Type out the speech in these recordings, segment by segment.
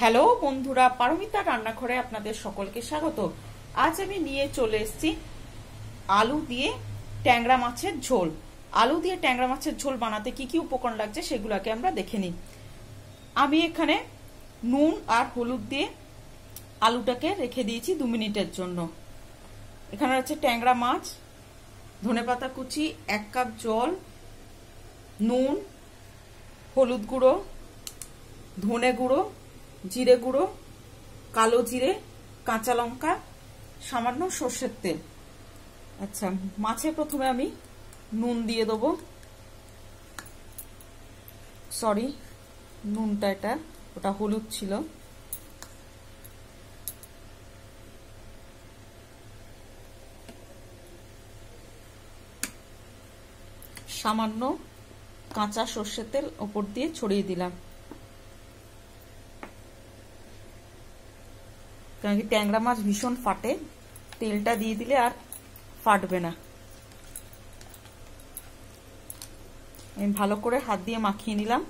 Hello বন্ধুরা, পারমিতা রান্নাঘরে আপনাদের সকলকে স্বাগত। আজ আমি নিয়ে চলে এসেছি আলু দিয়ে ট্যাংরা মাছের ঝোল। আলু দিয়ে ট্যাংরা মাছের ঝোল বানাতে কি কি উপকরণ লাগছে সেগুলোকে আমরা দেখে নিই। আমি এখানে নুন আর হলুদ দিয়ে আলুটাকে রেখে দিয়েছি দু মিনিটের জন্য। এখানে আছে ট্যাংরা মাছ ধনেপাতা কুচি, এক কাপ জল, নুন, হলুদ গুঁড়ো, ধনে গুঁড়ো জিরে গুঁড়ো, কালো জিরে, কাঁচা লঙ্কা, সামান্য সর্ষের তেল। আচ্ছা মাছে প্রথমে আমি নুন দিয়ে দেবো। সরি, নুনটা এটা, ওটা হলুদ ছিল। সামান্য কাঁচা সর্ষের তেল ওপর দিয়ে ছড়িয়ে দিলাম। কারণ কি ট্যাংরা মাছ ভীষণ ফাটে। তেলটা দিয়ে দিলে আর ফাটবে না। আমি ভালো করে হাত দিয়ে মাখিয়ে নিলাম।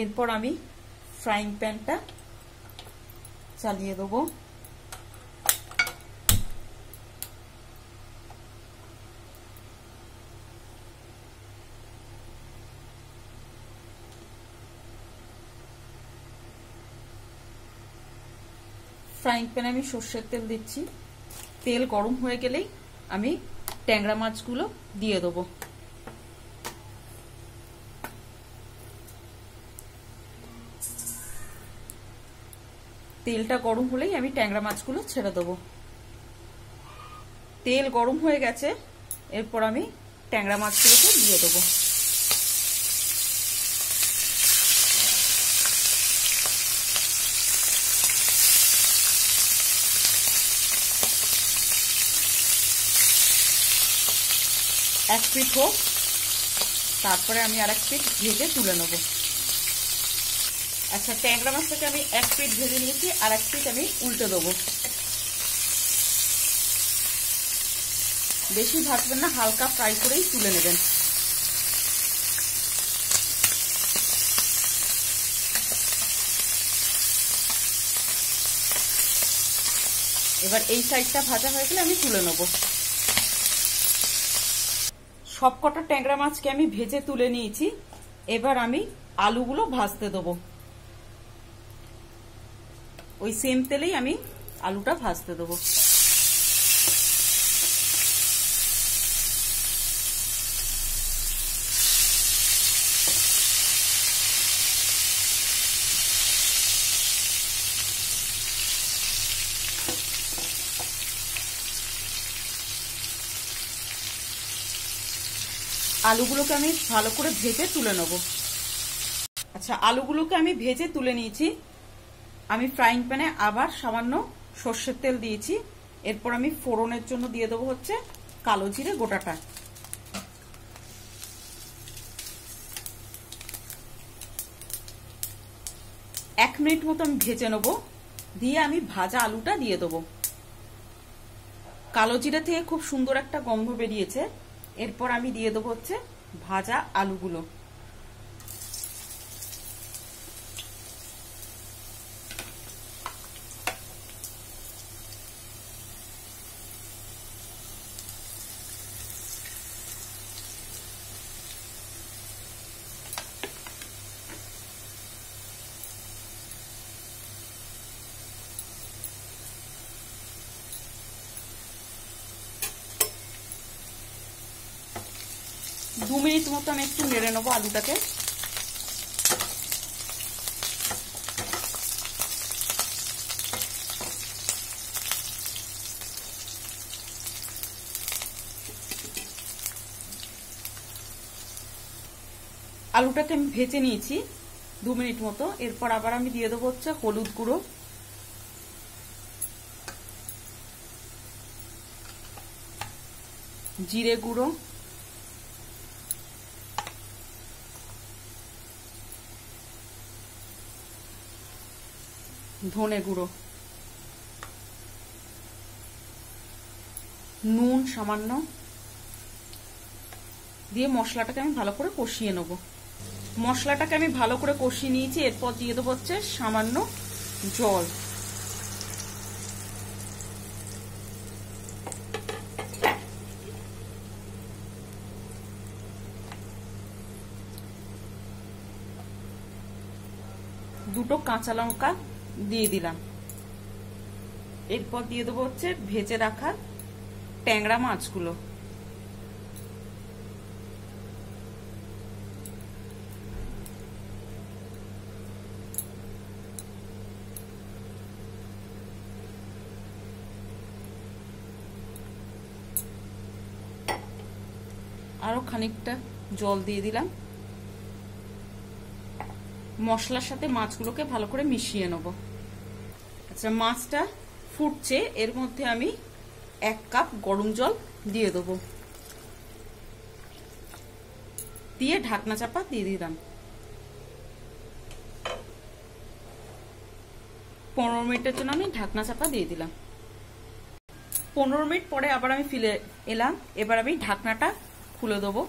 এরপর আমি ফ্রাইং প্যানটা চালিয়ে দেবো। ফ্রাইং প্যানে আমি সর্ষের তেল দিচ্ছি। তেল গরম হয়ে গেলেই আমি ট্যাংরা মাছগুলো দিয়ে দেবো। তেলটা গরম হলেই আমি ট্যাংরা মাছগুলো ছেড়ে দেবো। তেল গরম হয়ে গেছে, এরপর আমি ট্যাংরা মাছগুলোকে দিয়ে দেবো। এক পিঠ হোক, তারপরে আমি আর এক পিঠ ভেজে তুলে নেব। আচ্ছা ট্যাংরা মাছটাকে আমি এক পিঠ ভেজে নিয়েছি আর এক পিঠ আমি উল্টে দেবো। বেশি ভাজবেন না, হালকা ফ্রাই করেই তুলে নেবেন। এবার এই সাইডটা ভাজা হয়ে গেলে আমি তুলে নেব। সব কটা ট্যাংরা মাছকে আমি ভেজে তুলে নিয়েছি। এবার আমি আলুগুলো ভাজতে দেবো। ওই সেম তেলেই আমি আলুটা ভাজতে দেবো। আলুগুলোকে আমি ভালো করে ভেজে তুলে নেব। আচ্ছা আলুগুলোকে আমি ভেজে তুলে নিয়েছি। আমি ফ্রাইং প্যানে আবার সামান্য সর্ষের তেল দিয়েছি। এরপর আমি ফোড়নের জন্য দিয়ে দেবো হচ্ছে কালো জিরে গোটাটা। এক মিনিট মতো আমি ভেজে নেব। দিয়ে আমি ভাজা আলুটা দিয়ে দেবো। কালো জিরে থেকে খুব সুন্দর একটা গন্ধ বেরিয়েছে। এরপর আমি দিয়ে দেবো হচ্ছে ভাজা আলুগুলো। দু মিনিট মতো আমি একটু নেড়ে নেব আলুটাকে। আলুটাকে আমি ভেজে নিয়েছি দু মিনিট মতো। এরপর আবার আমি দিয়ে দেবো হচ্ছে হলুদ গুঁড়ো। জিরে গুঁড়ো। ধনে গুঁড়ো। নুন সামান্য দিয়ে মশলাটাকে আমি ভালো করে কষিয়ে নেব। মশলাটাকে আমি ভালো করে কষিয়ে নিয়েছি, এরপর দিয়ে দেবো হচ্ছে সামান্য জল। দুটো কাঁচা লঙ্কা দিয়ে দিলাম। এরপর দিয়ে দেবো হচ্ছে ভেজে রাখা ট্যাংরা মাছগুলো। আরও খানিকটা জল দিয়ে দিলাম। মশলার সাথে মাছগুলোকে ভালো করে মিশিয়ে নেব। আচ্ছা মাছটা ফুটছে, এর মধ্যে আমি এক কাপ গরম জল দিয়ে দেবো। দিয়ে ঢাকনা চাপা দিয়ে দিলাম। পনেরো মিনিটের জন্য আমি ঢাকনা চাপা দিয়ে দিলাম। পনেরো মিনিট পরে আবার আমি ফিরে এলাম। এবার আমি ঢাকনাটা খুলে দেবো।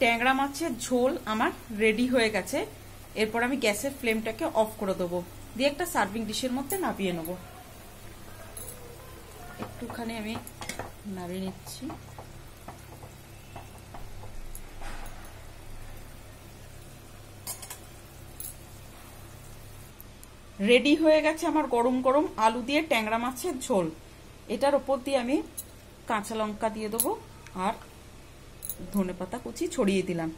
ট্যাংরা মাছের ঝোল আমার রেডি হয়ে গেছে। এরপর আমি গ্যাসের ফ্লেমটাকে অফ করে দেবো। দিয়ে একটা সার্ভিং ডিশের মধ্যে নাবিয়ে নেব। একটুখানি আমি নাড়িয়ে নিচ্ছি। রেডি হয়ে গেছে আমার গরম গরম আলু দিয়ে ট্যাংরা মাছের ঝোল। এটার ওপর দিয়ে আমি কাঁচা লঙ্কা দিয়ে দেবো। আর ধনে পাতা কুচি ছড়িয়ে দিলাম।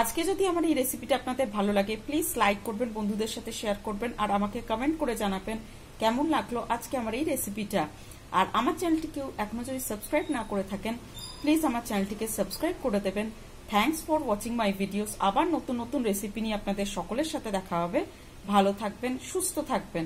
আজকে যদি আমার এই রেসিপিটা আপনাদের ভালো লাগে প্লিজ লাইক করবেন, বন্ধুদের সাথে শেয়ার করবেন, আর আমাকে কমেন্ট করে জানাবেন কেমন লাগল আজকে আমার এই রেসিপিটা আর আমার চ্যানেলটিকেও এখনও যদি সাবস্ক্রাইব না করে থাকেন প্লিজ আমার চ্যানেলটিকে সাবস্ক্রাইব করে দেবেন। Thanks for watching my videos আবার নতুন নতুন রেসিপি নিয়ে আপনাদের সকলের সাথে দেখা হবে। ভালো থাকবেন, সুস্থ থাকবেন।